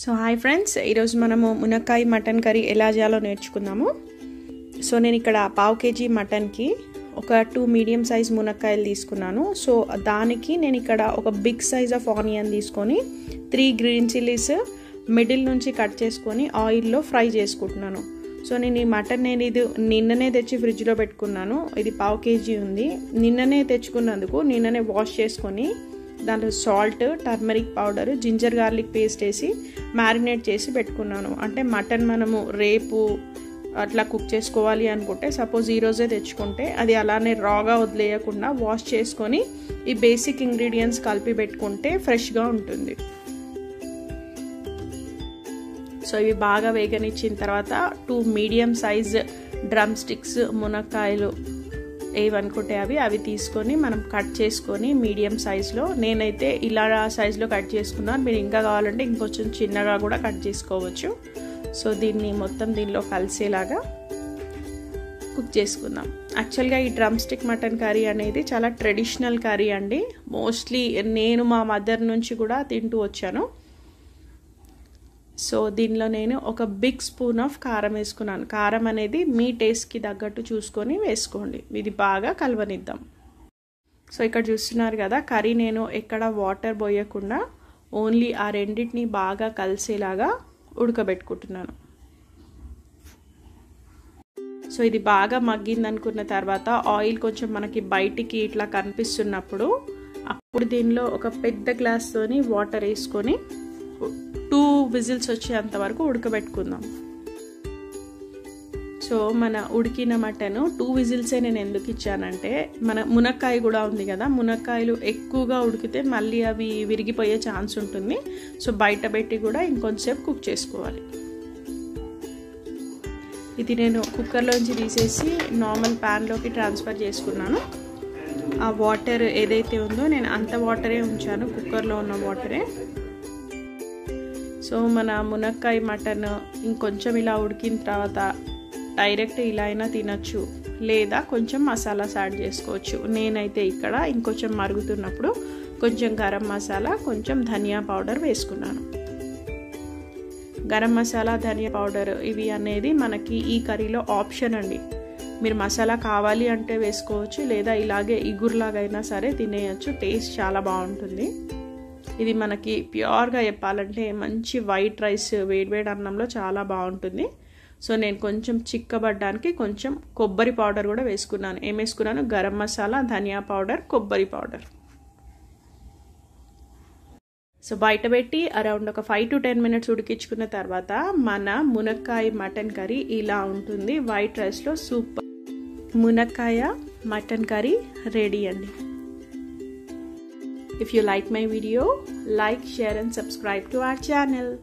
So hi friends ఈరోజు మనము మునక్కాయ మటన్ కర్రీ ఎలా చేయాలో నేర్చుకుందాము. సో నేను ఇక్కడ పావు కేజీ మటన్కి ఒక టూ మీడియం సైజ్ మునక్కాయలు తీసుకున్నాను. సో దానికి నేను ఇక్కడ ఒక బిగ్ సైజ్ ఆఫ్ ఆనియన్ తీసుకొని త్రీ గ్రీన్ చిల్లీస్ మిడిల్ నుంచి కట్ చేసుకొని ఆయిల్లో ఫ్రై చేసుకుంటున్నాను. సో నేను ఈ మటన్ నేను ఇది నిన్ననే తెచ్చి ఫ్రిడ్జ్లో పెట్టుకున్నాను. ఇది పావు కేజీ ఉంది. నిన్ననే తెచ్చుకున్నందుకు నిన్ననే వాష్ చేసుకొని దాంట్లో salt turmeric powder ginger garlic paste వేసి మ్యారినేట్ చేసి పెట్టుకున్నాను. అంటే మటన్ మనము రేపు అట్లా కుక్ చేసుకోవాలి అనుకుంటే సపోజ్ ఈరోజే తెచ్చుకుంటే అది అలానే రాగా వదిలేయకుండా వాష్ చేసుకొని ఈ బేసిక్ ఇంగ్రీడియంట్స్ కలిపి పెట్టుకుంటే ఫ్రెష్గా ఉంటుంది. సో ఇవి బాగా వేగనిచ్చిన తర్వాత two medium size drumsticks మునక్కాయలు ఏవనుకుంటే అవి అవి తీసుకొని మనం కట్ చేసుకొని మీడియం సైజులో నేనైతే ఇలా సైజులో కట్ చేసుకున్నాను. మీరు ఇంకా కావాలంటే ఇంకొంచెం చిన్నగా కూడా కట్ చేసుకోవచ్చు. సో దీన్ని మొత్తం దీనిలో కలిసేలాగా కుక్ చేసుకుందాం. యాక్చువల్గా ఈ డ్రమ్ స్టిక్ మటన్ కర్రీ అనేది చాలా ట్రెడిషనల్ కర్రీ అండి. మోస్ట్లీ నేను మా మదర్ నుంచి కూడా తింటూ వచ్చాను. సో దీనిలో నేను ఒక బిగ్ స్పూన్ ఆఫ్ కారం వేసుకున్నాను. కారం అనేది మీ టేస్ట్కి తగ్గట్టు చూసుకొని వేసుకోండి. ఇది బాగా కలవనిద్దాం. సో ఇక్కడ చూస్తున్నారు కదా కర్రీ నేను ఎక్కడ వాటర్ పోయకుండా ఓన్లీ ఆ రెండింటిని బాగా కలిసేలాగా ఉడకబెట్టుకుంటున్నాను. సో ఇది బాగా మగ్గింది అనుకున్న తర్వాత ఆయిల్ కొంచెం మనకి బయటికి ఇట్లా కనిపిస్తున్నప్పుడు అప్పుడు దీనిలో ఒక పెద్ద గ్లాస్తోని వాటర్ వేసుకొని టూ విజిల్స్ వచ్చేంత వరకు ఉడకబెట్టుకుందాం. సో మన ఉడికిన మటన్ టూ విజిల్సే నేను ఎందుకు ఇచ్చానంటే మన మునక్కాయ కూడా ఉంది కదా మునక్కాయలు ఎక్కువగా ఉడికితే మళ్ళీ అవి విరిగిపోయే ఛాన్స్ ఉంటుంది. సో బయట పెట్టి కూడా ఇంకొంచెంసేపు కుక్ చేసుకోవాలి. ఇది నేను కుక్కర్లోంచి తీసేసి నార్మల్ ప్యాన్లోకి ట్రాన్స్ఫర్ చేసుకున్నాను. ఆ వాటర్ ఏదైతే ఉందో నేను అంత వాటరే ఉంచాను కుక్కర్లో ఉన్న వాటరే సో మన మునక్కాయ మటన్ ఇంకొంచెం ఇలా ఉడికిన తర్వాత డైరెక్ట్ ఇలా అయినా తినచ్చు. లేదా కొంచెం మసాలాస్ యాడ్ చేసుకోవచ్చు. నేనైతే ఇక్కడ ఇంకొంచెం మరుగుతున్నప్పుడు కొంచెం గరం మసాలా కొంచెం ధనియా పౌడర్ వేసుకున్నాను. గరం మసాలా ధనియా పౌడర్ ఇవి అనేది మనకి ఈ కర్రీలో ఆప్షన్ అండి. మీరు మసాలా కావాలి అంటే వేసుకోవచ్చు లేదా ఇలాగే ఇగురులాగైనా సరే తినేయచ్చు. టేస్ట్ చాలా బాగుంటుంది. ఇది మనకి ప్యూర్గా చెప్పాలంటే మంచి వైట్ రైస్ వేడివేడి అన్నంలో చాలా బాగుంటుంది. సో నేను కొంచెం చిక్కబడ్డానికి కొంచెం కొబ్బరి పౌడర్ కూడా వేసుకున్నాను. ఏం వేసుకున్నాను? గరం మసాలా ధనియా పౌడర్ కొబ్బరి పౌడర్. సో బయట పెట్టి అరౌండ్ ఒక ఫైవ్ టు టెన్ మినిట్స్ ఉడికించుకున్న తర్వాత మన మునక్కాయ మటన్ కర్రీ ఇలా ఉంటుంది. వైట్ రైస్లో సూపర్. మునక్కాయ మటన్ కర్రీ రెడీ అండి. If you like my video, like, share and subscribe to our channel.